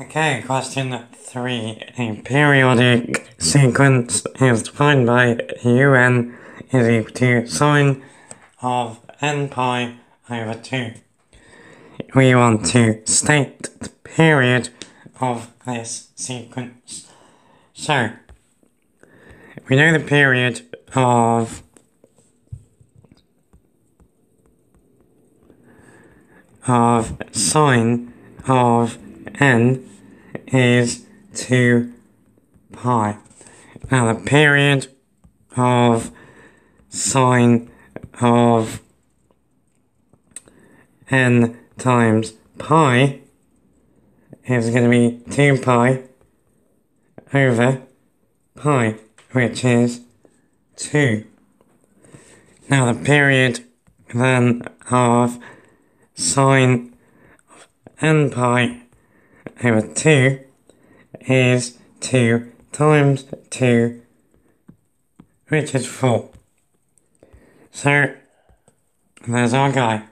Okay, question three. A periodic sequence is defined by un is equal to sine of n pi over 2. We want to state the period of this sequence. So, we know the period of of sine of n is 2 pi. Now the period of sine of n times pi is going to be 2 pi over pi, which is 2. Now the period then of sine of n pi over 2 is 2 times 2, which is 4. So, there's our guy.